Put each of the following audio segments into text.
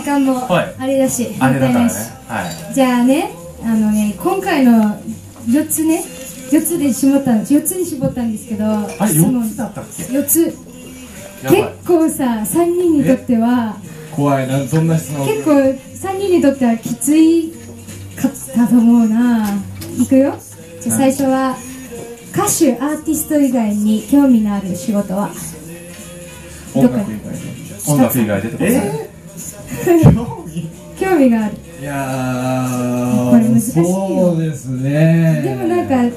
時間もはい。あれだし、あれだからね。はい。じゃあねあのね今回の4つね4つで絞った4つに絞ったんですけどあれ質問4つだったっけ？4つ。結構さ3人にとっては怖いなそんな質問。結構3人にとってはきついかったと思うな。いくよ。じゃあ最初は歌手アーティスト以外に興味のある仕事は？音楽以外で。音楽以外でってこと？ね 興味がある。いやこれ難しいよ。そうですね。でもなんかいっ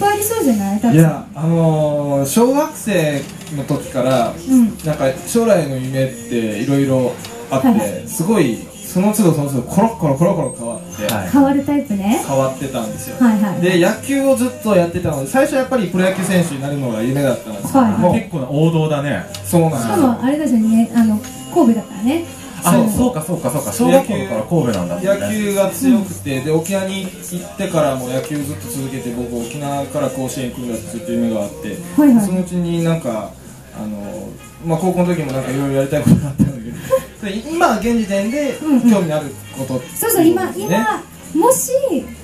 ぱいありそうじゃない？いやあのー小学生の時からうん。なんか将来の夢っていろいろあって、はい。はすごいその都度その都度コロッコロコロコロ変わって、はい。変わるタイプね。変わってたんですよ、はいはい。で野球をずっとやってたので最初はやっぱりプロ野球選手になるのが夢だったんですけども、はい。結構な王道だね。そうなんですよ。しかもあれだしねあの神戸だからね。あそう。そうかそうかそうか。小学校から神戸なんだ野球が強くて、で沖縄に行ってからも野球ずっと続けて僕沖縄から甲子園行くんだってずっと夢があって、はいはい。そのうちになんかあの、まあ、高校の時もなんかいろいろやりたいことがあったんだけど 今現時点で興味のあること、そうそう今ね今もし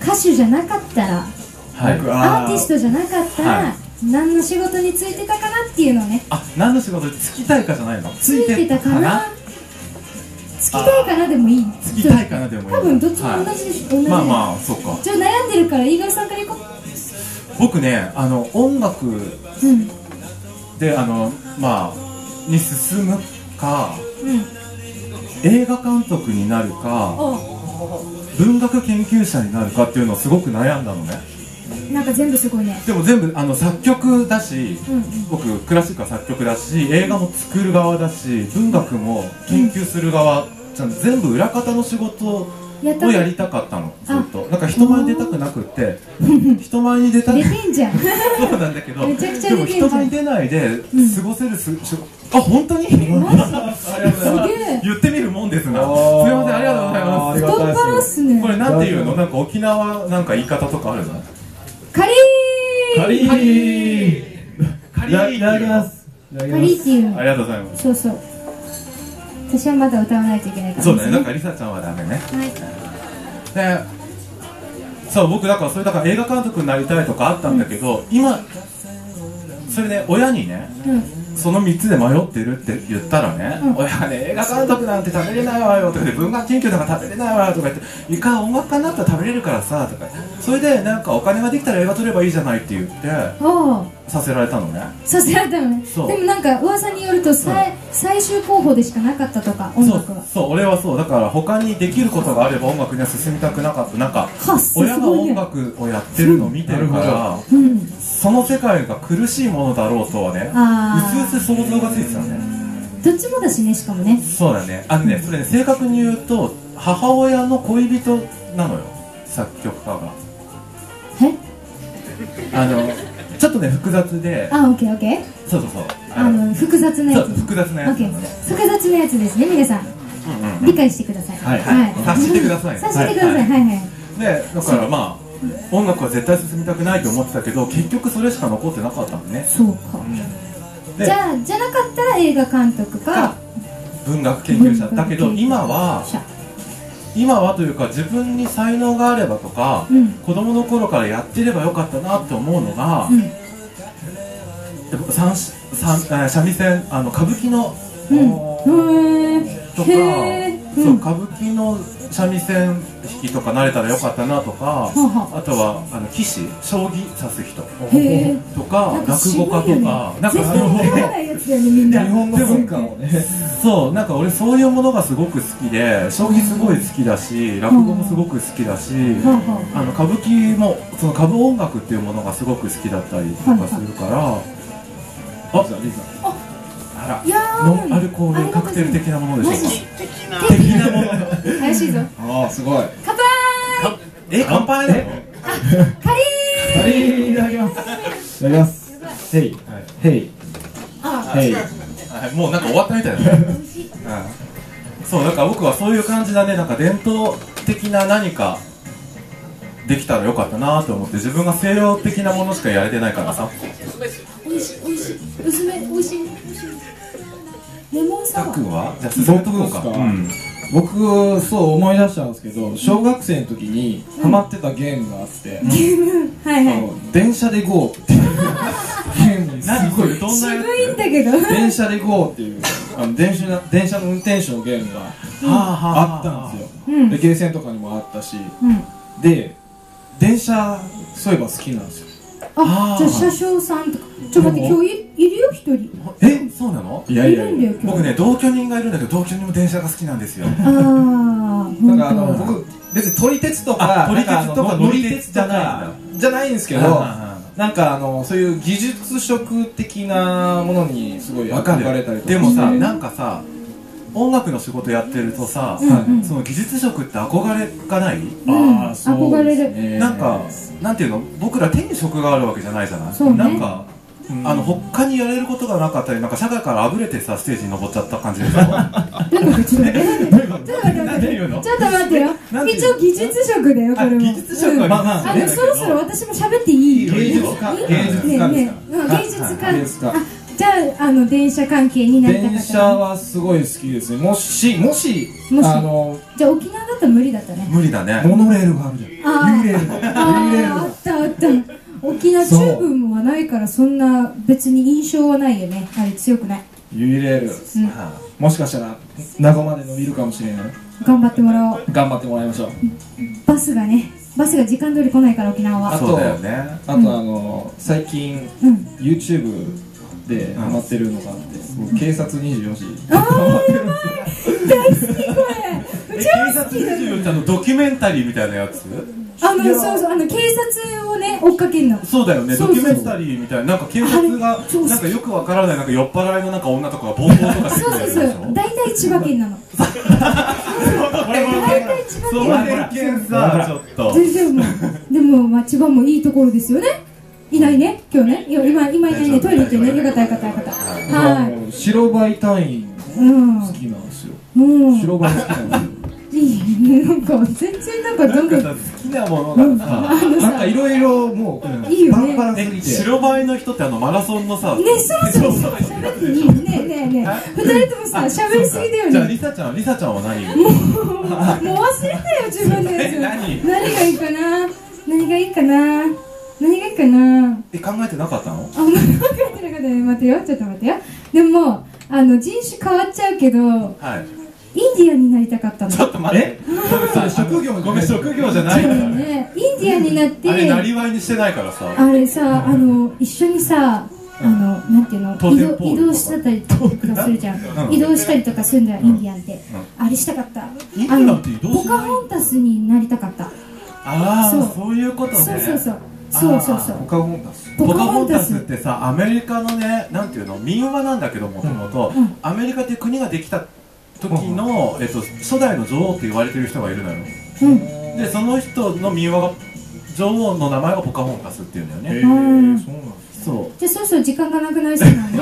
歌手じゃなかったらはい。僕アーティストじゃなかったら、はい何の仕事についてたかなっていうのをね。あ何の仕事に就きたいかじゃないの？ついてたかなつきたいかなでもいい。つきたいかなでもいい。多分どっちも同じでしょ、同じ。でまあまあそうか。ちょ悩んでるから飯川さんから行こ僕ねあの音楽ううん。であのまあに進むかうん。映画監督になるかお文学研究者になるかっていうのをすごく悩んだのねなんか全部すごいね。でも全部あの作曲だしうんうん。僕クラシックは作曲だし映画も作る側だし文学も研究する側じゃん全部裏方の仕事やった。をやりたかったのずっと。なんか人前に出たくなくって人前に出たく出てんじゃん。そうなんだけどめちゃくちゃでも出てんじゃん。人前に出ないで過ごせるす、しあ本当に？マジ？すげえ。言ってみるもんですがすいませんありがとうございます。太っ腹っすね。これなんていうの？なんか沖縄なんか言い方とかあるの？カリー。カリー。カリいただきーます。いただきカますリーっていう。のありがとうございます。そうそう。私はまだ歌わないといけないから。そうだね。なんはかリサちゃんはダメね。い。でそう僕だからそれだから映画監督になりたいとかあったんだけど、今それね親にねうんその3つで迷ってるって言ったらね、うん親がね映画監督なんて食べれないわよとかで文学研究なんか食べれないわよとか言っていか音楽家になったら食べれるからさとかそれでなんかお金ができたら映画撮ればいいじゃないって言ってさせられたのね。させられたのね。そう。でもなんか噂によるとさい最終候補でしかなかったとか音そう。楽は。そう俺はそう。だから他にできることがあれば音楽には進みたくなかった。なんか親が音楽をやってるのを見てるから、なうん。その世界が苦しいものだろうとはねうすうす想像がついてたね。どっちもだしねしかもね。そうだね。あのねそれね正確に言うと母親の恋人なのよ。作曲家が。え？あのちょっとね複雑で。あオッケーオッケー。そうそうそう。あの複雑なやつ。複雑なやつ複雑なやつですね皆さん。理解してください。はいはい。察してください。ね 察してください。はいはい。はいでだからまあ音楽は絶対進みたくないと思ってたけど結局それしか残ってなかったんでね。そうか。でじゃあじゃなかったら映画監督か文学研究者だけど今は者今はというか自分に才能があればとか、うん。子供の頃からやってればよかったなって思うのが、うん。三三えー三味線あの歌舞伎の、うん。へとか、そううん歌舞伎の三味線弾きとか慣れたらよかったなとか、はあとはあの棋士将棋指す人とか落語家とか、なんか絶対わからないやつだよね日本の文化をねそうなんか俺そういうものがすごく好きで将棋すごい好きだし落語もすごく好きだし、はあはあの歌舞伎もその歌舞音楽っていうものがすごく好きだったりとかするから、あリザあらいやー。ノンアルコールカクテル的なものでしょうか的なもの。怪しいぞ。ああすごい。乾杯。え乾杯なのカリカリーいただきます。いただきます。ヘイ。ヘイ。あヘイ。はいもうなんか終わったみたいだね。うんそうだから僕はそういう感じだね。なんか伝統的な何かできたらよかったなと思って自分が西洋的なものしかやれてないからさ。美味しい美味しい。薄め美味しい美味しいレモンサたっワー。くんは？じゃあ進めとこうか。僕そう思い出したんですけど小学生の時にハマってたゲームがあって、はいはい。電車で GO っていう。ゲームにすごい。どんなや渋いんだけど。電車で GO っていう。あの電車な電車の運転手のゲームがあはあったんですよ、うん。でゲーセンとかにもあったし。うん。で電車そういえば好きなんですよ。あじゃあ車掌さんとか。ちょっと待って今日いいるよ？一人。え？そうなの？いやいやいるんだよ今日。僕ね同居人がいるんだけど同居人も電車が好きなんですよ。ああなんかあの僕別に撮り鉄とかあ撮り鉄とか乗り鉄じゃないじゃないんですけどなんかあのそういう技術職的なものにすごい憧れたりとかる。でもさ、うん。なんかさ音楽の仕事やってるとさ、うん。うんその技術職って憧れがない、うん。あーそう憧れる。なんかなんていうの？僕ら手に職があるわけじゃないじゃない？そうね。なんか、うんあの他にやれることがなかったりなんか社会からあぶれてさステージに登っちゃった感じでしょ？どういうことちょっと待ってちょっと待って待って何言うの？ちょっと待ってよ一応技術職だよこれもあ技術職？はうん。まあまあそろそろ私も喋っていい？いいよ芸術家。芸術家。芸術家。芸術家。あじゃああの電車関係になった電車はすごい好きですね。もしもしもし。あのじゃあ沖縄だったら無理だったね。無理だね。モノレールがあるじゃん。あああったあった沖縄中分はないからそんな別に印象はないよね。あれ強くない、ユーレールうん、はもしかしたら名護まで伸びるかもしれない。頑張ってもらおう。頑張ってもらいましょう。バスがねバスが時間通り来ないから沖縄は。あとそうだよね。あとあの最近うん。YouTube でハマってるのがあって僕警察24時。大好きこれ。超好きだよ24あのドキュメンタリーみたいなやつ？あのそうそうあの警察をね追っかけるの。そうだよね。そうそう。ドキュメンタリーみたいな。なんか警察がなんかよくわからない。なんか酔っ払いのなんか女とかが暴行とかしてそうそうくれるでしょそう。大体千葉県なの。大体千葉そ県の。偏見さちょっと全然もうでも、まあ、千葉もいいところですよね。いないね今日ね。今今いないね。トイレ行ってるね。よかったよかったよかった。はもう白バイ隊員いうん。好きなんですよ。う。ん白バイ好きなんですよいいなんか全然なんかどんどんなんかさ好きなものがさなんかいろいろもういいよねバラ白バイの人ってあのマラソンのさねそうそうそう。喋っていいねえねえねえ二人ともさ喋りすぎだよじゃあねリサちゃんリサちゃんは何？もう忘れたよ自分のやつえ何？何がいいかな？何がいいかな？何がいいかな？え考えてなかったの？あ、待ってなかった。ね。待ってよ。ちょっと待ってよ。でも、あの、人種変わっちゃうけど、インはいディアンになりたかったの。ちょっと待って。職業ごめん職業じゃないから。ね。インディアンになって、あれなりわいにしてないからさ。あれさ、あの、一緒にさ、あの、なんていうの、移動移動したりとかするじゃん。うん。移動したりとかするんだよ、インディアンって。あれしたかった。インディアンって移動しないポカホンタスになりたかった。あそう。あそういうことね。そうそうそう。そうそうそう。ポカホンタス。ポカホンタス。ってさアメリカのねなんていうの？民話なんだけどもともと。うん。アメリカって国ができた時の、えっと、初代の女王って言われてる人がいるのよ。うん。でその人の民話が女王の名前がポカホンタスっていうんだよね。へえそうなんそう。じゃあそろそろ時間がなくなりそうなんで、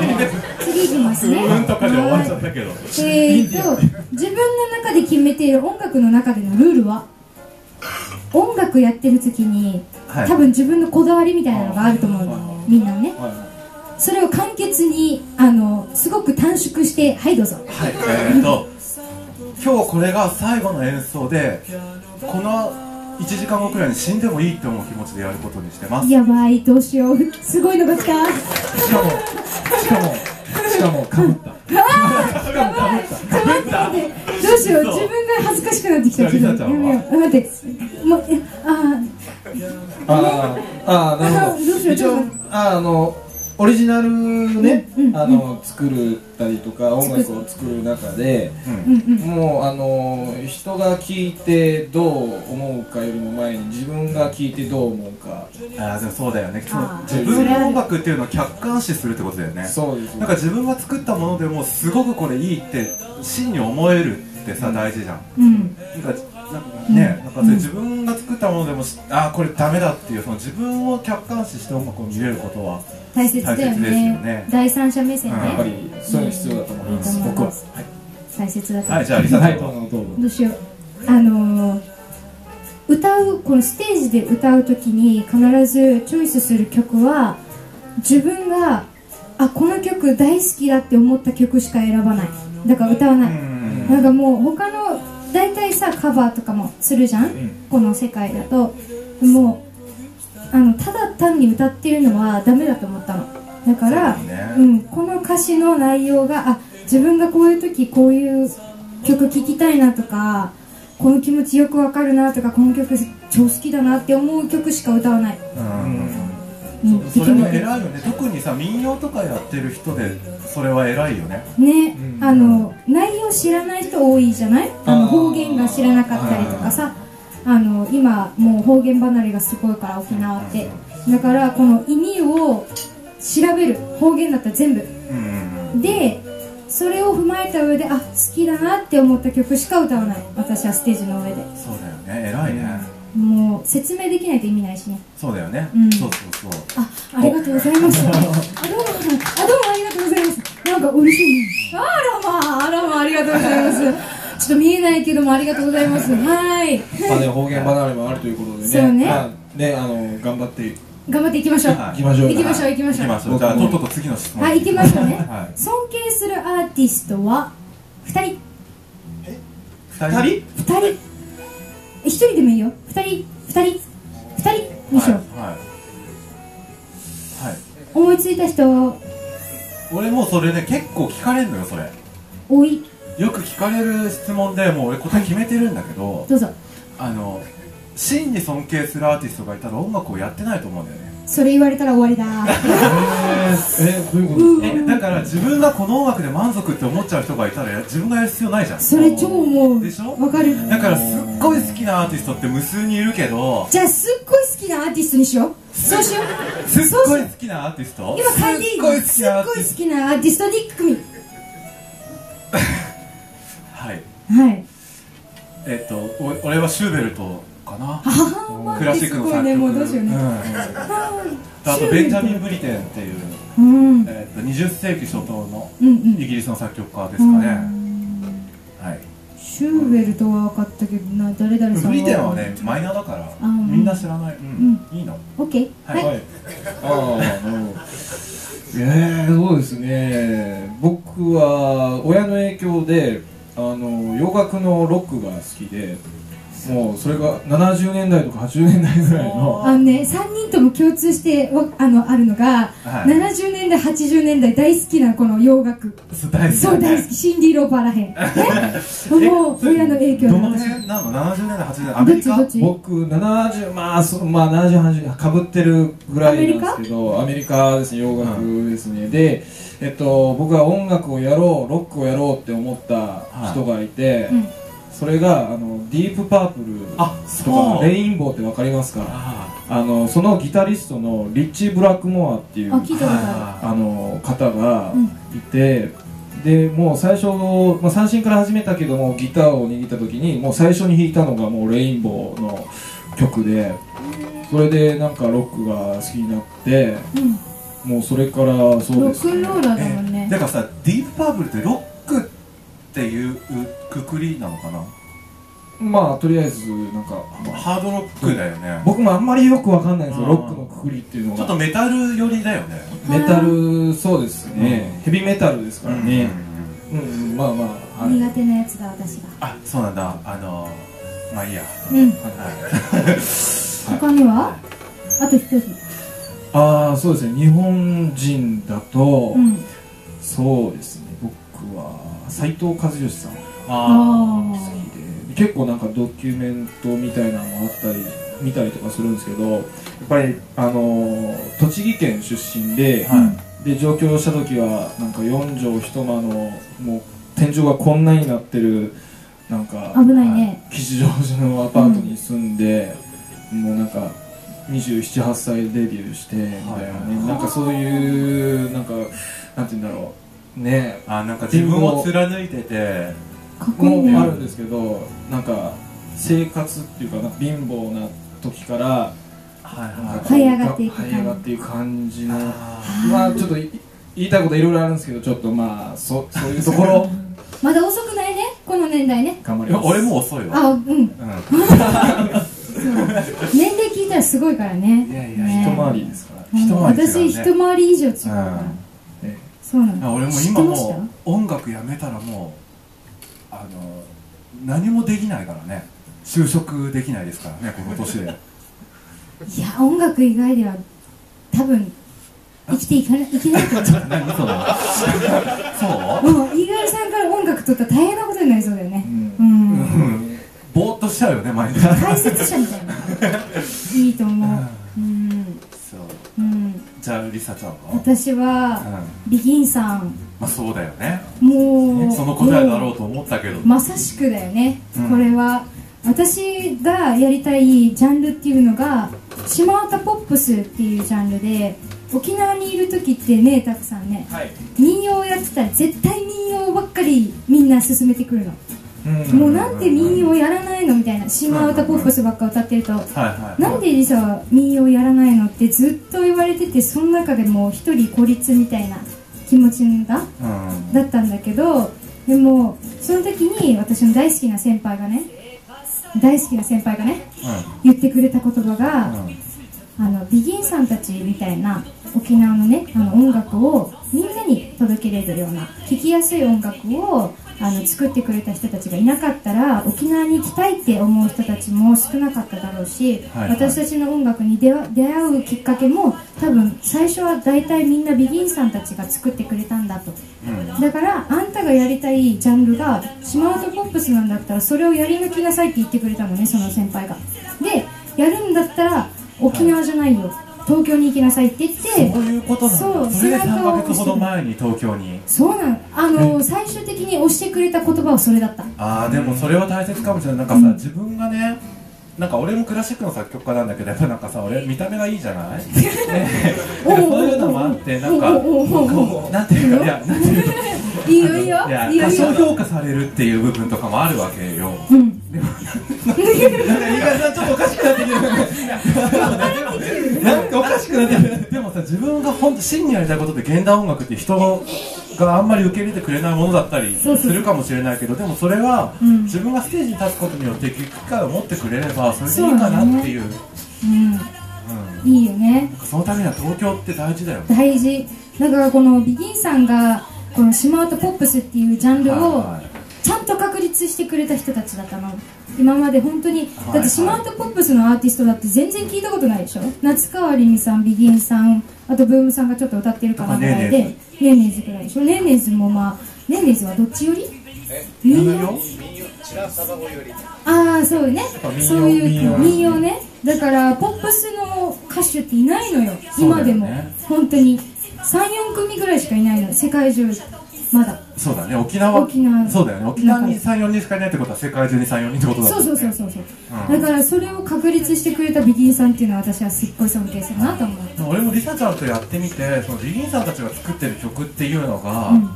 次いきますね。うんとかで終わっちゃったけど。えーと自分の中で決めている音楽の中でのルールは？音楽やってる時にはい。多分自分のこだわりみたいなのがあると思うの、はい。みんなのね。はそれを簡潔にあのすごく短縮してはいどうぞ。はいえー、っと今日これが最後の演奏でこの1時間後くらいに死んでもいいって思う気持ちでやることにしてます。やばいどうしよう。すごいのが来た。いしかもしかもしかもかぶった。ちょっと待って待ってどうしよう自分が恥ずかしくなってきた。じゃあリサちゃんはやめよう待ってもうえああーあーなるほどうしようど一応あのオリジナルね、あの作るたりとか音楽を作る中でもうあの人が聞いてどう思うかよりも前に自分が聞いてどう思うか。ああでもそうだよね。自分の音楽っていうのを客観視するってことだよね。そうです。なんか自分が作ったものでもすごくこれいいって真に思えるってさ大事じゃん。うん。なんかね、なんか自分が作ったものでもしああこれダメだっていうその自分を客観視して音楽を見れることは大切だよ大切ですよね。ね第三者目線ね、うん。やっぱりそういうの必要だと思います、僕は大切だと。はいじゃあリサちゃん。は、どうしよう。あのー歌うこのステージで歌う時に必ずチョイスする曲は自分があこの曲大好きだって思った曲しか選ばない。だから歌わない、うん。なんかもう他の大体さカバーとかもするじゃん、ん。この世界だと。もうあのただ単に歌ってるのはダメだと思ったの。だからね。うん、この歌詞の内容があ自分がこういう時こういう曲聴きたいなとかこの気持ちよくわかるなとかこの曲超好きだなって思う曲しか歌わない、うんうん、それも。偉いよね。特にさ民謡とかやってる人でそれは偉いよね。ね、うん。あの内容知らない人多いじゃない？あの方言が知らなかったりとかさ。あの今もう方言離れがすごいから沖縄って。だからこの意味を調べる。方言だったら全部。うん。でそれを踏まえた上であ好きだなって思った曲しか歌わない。私はステージの上で。そうだよね。偉いねもう説明できないと意味ないしね。そうだよね。うん。そうそうそう。あありがとうございます。あどうもあどうもありがとうございます。なんか嬉しいね。あらまああらまあありがとうございます。ちょっと見えないけどもありがとうございます。はい。まあね方言離れもあるということでね。そうね。まあねあの頑張って。い頑張っていきましょう。はい。きましょう行きましょう行きましょう。行きましょう。じゃあとっとと次の質問。はい行きましょうね。はい。尊敬するアーティストは2人。二人？二人。2人え1人でもいいよ。2人2人2人にしよう、はいはい。はい。思いついた人。俺もうそれね結構聞かれるのよそれ。多い。よく聞かれる質問でもう俺答え決めてるんだけどどうぞ。あの真に尊敬するアーティストがいたら音楽をやってないと思うんだよねそれ言われたら終わりだ。えどういうこと？ですかえだから自分がこの音楽で満足って思っちゃう人がいたら自分がやる必要ないじゃん。それ超思う。でしょ？わかる。だからすっごい好きなアーティストって無数にいるけどじゃあすっごい好きなアーティストにしよう。そうしよう。すっごいう好きなアーティスト？今変えていいすっごい好きなアーティスト。に組ト。はい。はい。えっとお俺はシューベルトかな。あクラシックの作曲。ねもうどうしようねうん。あとベンジャミン・ブリテンっていう、えっと20世紀初頭のうんイギリスの作曲家ですかね、はい。シューベルトは分かったけどな誰々さんブリテンはねマイナーだからうんみんな知らない。うん、いいの？オッケー。はい。はい。はい。ああ、なるほど。ええそうですね。僕は親の影響で、あの洋楽のロックが好きで、もうそれが70年代とか80年代ぐらいの。あのね3人とも共通してわあのあるのが、はい。70年代80年代大好きなこの洋楽。そう大好きそう大好き。シンディ・ローパーらへん。ね？もう親の影響どの辺なの？70年代80年代アメリカ？どっち？僕70まあそまあ70、80かぶってるぐらいなんですけどアメリカですね洋楽ですね、でえっと僕は音楽をやろうロックをやろうって思った人がいて、うんそれがあのディープパープルあとそう。かレインボーってわかりますか？ああ。のそのギタリストのリッチー・ブラックモアっていうあの方がうん。いて、でもう最初、まあ、三振から始めたけどもギターを握った時にもう最初に弾いたのがもうレインボーの曲でそれでなんかロックが好きになってるうん。もうそれからそうロッですクンローラーだえもんね。だからさディープパープルってロックっていうくくりなのかな？まあとりあえずなんか、まあハードロックだよね。僕もあんまりよくわかんないんですよロックのくくりっていうのが。ちょっとメタル寄りだよね。メタルそうですね、うん。ヘビメタルですからね。うんうん、まあまあはい。苦手なやつだ私があそうなんだ。あのまあいいや。うん。はい。他には？あと一人。ああそうですね。日本人だと、うん。そうですね。僕は斉藤和義さんあ好きで結構なんかドキュメントみたいなのもあったり見たりとかするんですけどやっぱりあのー栃木県出身で、はで上京した時はなんか4畳一間のもう天井がこんなになってるなんか危ないね。吉祥寺のアパートに住んで、もうなんか278歳デビューしてみたいなね、はい。なんかそういうなんかなんて言うんだろうね。あなんか自分を貫いててかっこいいねもあるんですけどなんか生活っていうかなんか貧乏な時からはいなんか這い上がっていくっていく感じのあまあちょっとい言いたいこといろいろあるんですけどちょっまあそそういうところ。まだ遅くないね？この年代ね。頑張ります。ーいや俺も遅いわ。あうん。うん。年齢聞いたらすごいからね。いやいやね。一回りですから。うん。一回り違うね。私一回り以上違うから。うん。ねそうなの。あ俺も今もう音楽やめたらもうあの何もできないからね。就職できないですからねこの年で。いや音楽以外では多分生きていかないいけないと思う。何 そう？もうイーガールさんから音楽取ったら大変なことになりそうだよね。ううん、うん。ぼーっとしちゃうよね毎日。解説者みたいな。いいと思う。うんうんじゃあリサちゃんは私はうん。ビギンさん。まあそうだよね。もうその答えだろうと思ったけど。まさしくだよね、うん。これは私がやりたいジャンルっていうのが島唄ポップスっていうジャンルで沖縄にいる時ってねたくさんね。はい。民謡やってたら絶対民謡ばっかりみんな勧めてくるの、もうなんで民謡やらないのみたいな島唄ポップスばっか歌ってると、なんでリサは民謡やらないのってずっと言われててその中でも一人孤立みたいな気持ちだうん。だったんだけどでもその時に私の大好きな先輩がね大好きな先輩がね言ってくれた言葉が、あのビギンさんたちみたいな沖縄のねあの音楽をみんなに届けれるような聴きやすい音楽をあの作ってくれた人たちがいなかったら沖縄に行きたいって思う人たちも少なかっただろうし、はいはい。私たちの音楽に出会うきっかけも多分最初は大体みんなビギンさんたちが作ってくれたんだと。うん。だからあんたがやりたいジャンルが島唄ポップスなんだったらそれをやり抜きなさいって言ってくれたのねその先輩が。でやるんだったら沖縄じゃないよ東京に行きなさいって言ってそう。いうことなんだ。そうそれで背中3をヶ月ほど前に東京に。そうなのあの最終的に押してくれた言葉はそれだった。ああでもそれは大切かもしれない。なんかさ、うん。自分がねなんか俺もクラシックの作曲家なんだけどやっぱなんかさ俺見た目がいいじゃない、ね、そういうのもあってなんかなんていうかいやなんていうかいいよ。いいよいやいいよ。いいよ。過小評価されるっていう部分とかもあるわけよ。うん。なんかいいかちょっとおかしくなってきてる なんかおかしくなってる。でもさ自分が本当真にやりたいことって現代音楽って人があんまり受け入れてくれないものだったりするかもしれないけどでもそれは、うん。自分がステージに立つことによって機会を持ってくれればそれでいいかなっていう。うんうん。いいよね。そのためには東京って大事だよね。大事。だからこのビギンさんがこの島唄ポップスっていうジャンルをちゃんと確立してくれた人たちだったの今まで本当にはいだって島唄ポップスのアーティストだって全然聞いたことないでしょ？夏川りみさんビギンさんあとブームさんがちょっと歌ってるかなぐらいでとかねねんねんずぐらいでしょ？ねんねんずもまあねんねんずはどっちより？民謡よああそうね。そういう民謡ね。だからポップスの歌手っていないのよ。今でも。本当に。34組ぐらいしかいないの。世界中まだ。そうだね。沖縄沖縄。そうだよね。沖縄に34人しかいないってことは世界中に34人ってことだね。そうそうそうそう、う。ん。だからそれを確立してくれたビギンさんっていうのは私はすっごい尊敬するなと思う、俺もリサちゃんとやってみてそのビギンさんたちが作ってる曲っていうのが、うん。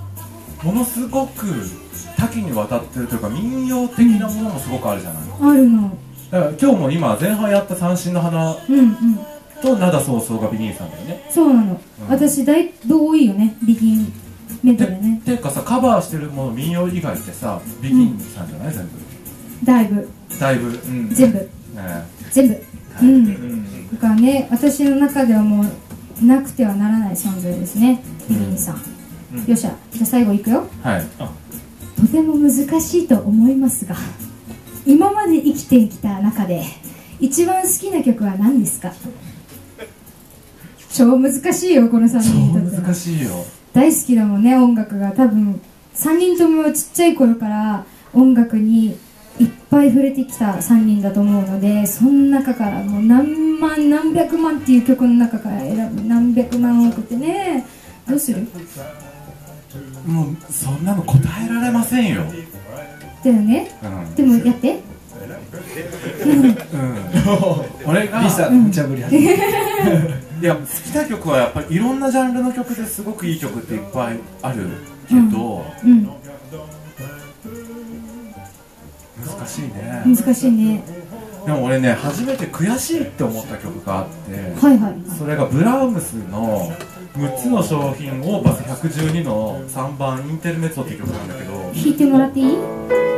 ものすごく多岐にわたってるというか民謡的なものもすごくあるじゃない、あるの。だから今日も今前半やった三振の花うんうん。と灘早々がビギンさんだよね。そうなの、うん。私大多いよね？ビギンメドでレーねっていうかさカバーしてるもの民謡以外ってさビギンさんじゃない？全部。だいぶ。だいぶ、うん。ね。全部。全部うん。うん。だからね私の中ではもうなくてはならない存在ですね。ビギンさん、うん。よっしゃ。じゃあ最後いくよ。はい。とても難しいと思いますが今まで生きてきた中で一番好きな曲は何ですか？超難しいよこの3人にとって超は難しいよ大好きだもんね音楽が。多分3人ともちっちゃい頃から音楽にいっぱい触れてきた3人だと思うのでその中からもう何万何百万っていう曲の中から選ぶ何百万億ってね。どうする？もうそんなの答えられませんよ。だよね。うん。でもやって。うん。俺がリサ無茶ぶり始め いや好きな曲はやっぱりいろんなジャンルの曲ですごくいい曲っていっぱいあるけど、うん難しいね、難しいね。でも俺ね初めて悔しいって思った曲があって、はいはい。はいそれがブラームスの6つの商品オーパス112の3番インテルメッツォっていう曲なんだけど弾いてもらっていい「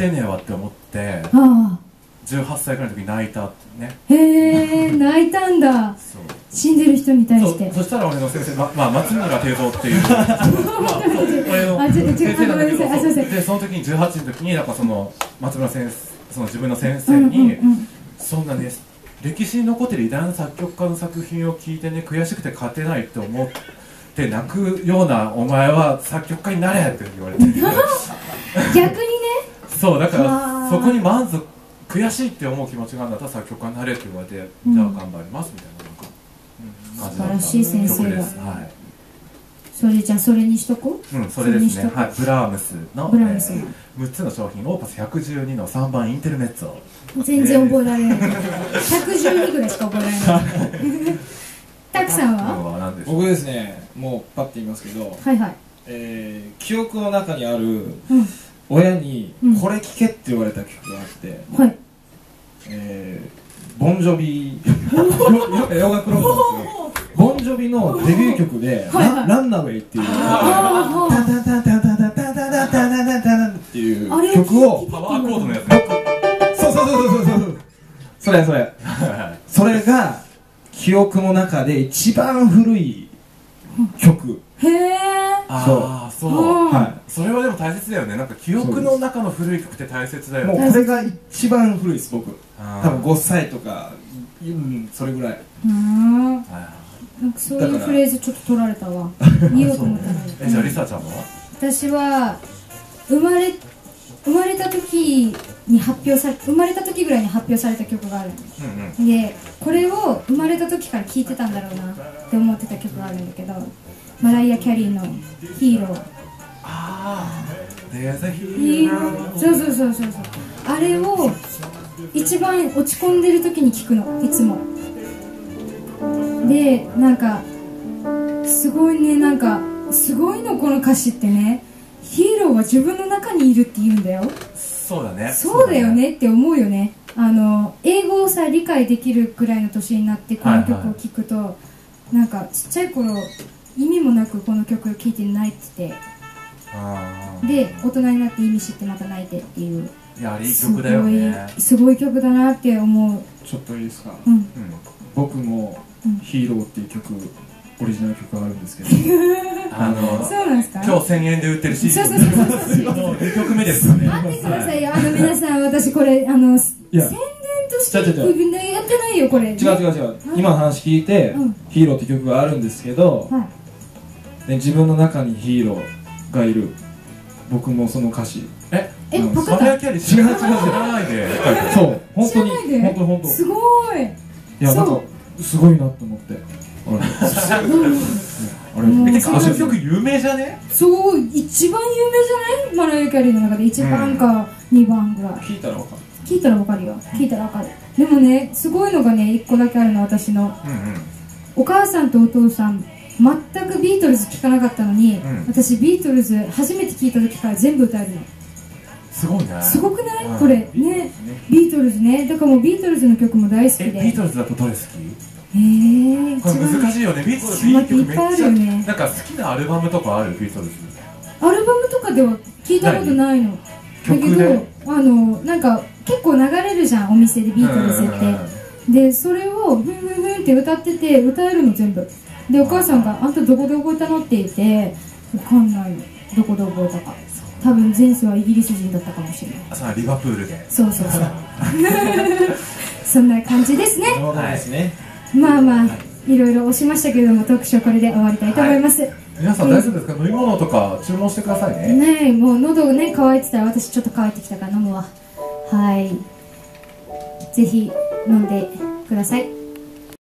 てねえわって思ってあ18歳くらいの時に泣いたね。あへえ泣いたんだ。死んでる人に対そして。うそしたら俺の先生、ま まあ、松村定蔵っていう、まあ、俺の先生なんだけどでその時に18の時になんかその松村先生その自分の先生うんうんに、うん。そんなね歴史に残ってる偉大な作曲家の作品を聞いてね悔しくて勝てないって思って泣くようなお前は作曲家になれって言われて 逆にねそうだかあらー。そこに満足悔しいって思う気持ちがあるんだったら作曲家になれって言われて、うん。じゃあ頑張りますみたいななんか、うん、感じだった素晴らしい先生だ。曲ですはい。それじゃあそれにしとこう？うん、それですね。はい。ブラームスのブラームスえー6つの小品オーパス112の3番インテルメッツォ全然覚えられない。112ぐらいしか覚えられない。たくさんは？は何でしょう？僕ですねもうパッて言いますけど、はいはい。えー記憶の中にあるうん親にうん。これ聴けって言われた曲があって、はい。えー、ボンジョビ。洋楽ロックなんですよ。ボンジョビのデビュー曲で「はいはい。ランナウェイ」っていう。あタタタタタタタタタタタタタっていう曲をパワーコードのやつそうそうそうそうそうそうそれそれそれが記憶の中で一番古い曲へえああそう。うん。はそれはでも大切だよね。なんか記憶の中の古い曲って大切だいもうよねこれが一番古いです僕。多分5歳とかうんそれぐらい。うん。はいなんかそういうフレーズちょっと取られたわ。言おうと思ったのにえじゃあうんリサちゃんは？私は生まれ生まれた時に発表され生まれた時ぐらいに発表された曲がある。うんうん。でこれを生まれた時から聴いてたんだろうなって思ってた曲があるんだけどマライア・キャリーの「ヒーロー」ああそうそうそうそうそう。あれを一番落ち込んでる時に聴くの。いつも。でなんかすごいねなんかすごいのこの歌詞ってね。ヒーローは自分の中にいるって言うんだよ。そうだね。そうだよね。って思うよね。あの英語をさ理解できるくらいの年になってこの曲を聴くと、なんかちっちゃい頃意味もなくこの曲を聴いて泣いてて。で大人になって意味知ってまた泣いてっていう。いやいいす曲だよね。ごいすごい曲だなって思う。ちょっといいですか？うん。うん。僕もうん「ヒーロー」っていう曲オリジナル曲があるんですけど。あのそうなんですか？今日1000円で売ってる CD そうそうそうそうそう。の2曲目ですよね。待ってくださいよ。あの皆さん私これあの宣伝としてや。ってないよこれ違う違う違う今の話聞いてうん「ヒーロー」って曲があるんですけど、はいね、自分の中にヒーローがいる。僕もその歌詞。えうんえパカタマリア・キャリー。違う違う違う知らないで。そう。本当に。本当本当。いすごい。やなんかすごいなと思って。あれ。あれもうえてかあの曲有名じゃね？そう一番有名じゃない？マライア・キャリーの中で1番か2番ぐらい、聞いたらわかる。聞いたらわかるよ。聞いたらわかる。でもねすごいのがね1個だけあるの私の。うんうん。お母さんとお父さん全くビートルズ聴かなかったのに、うん。私ビートルズ初めて聴いた時から全部歌えるの。すごいね。すごくない、うん。これ。ね。ビートルズね。だからもうビートルズの曲も大好きえでビートルズだとどれ好き？えー、一これ難番しいよね。ビートルズいい曲めっちゃるよね。なんか好きなアルバムとかある？ビートルズ。アルバムとかでは聞いたことないの。だけどあのなんか結構流れるじゃんお店でビートルズって、うん。でそれをふんふんふんって歌ってて歌えるの全部でお母さんが「あんたどこで覚えたの?」って言ってわかんない。のどこで覚えたか。多分前世はイギリス人だったかもしれない。あそうリバプールで。そうそうそう。そんな感じですね。ですね、まあまあい。ろいろ押しましたけれどもトークショーこれで終わりたいと思います、皆さん大丈夫ですか？飲み物とか注文してくださいね。ねえもう喉がね乾いてた。ら私ちょっと乾いてきたから飲むわ。はい。ぜひ飲んでください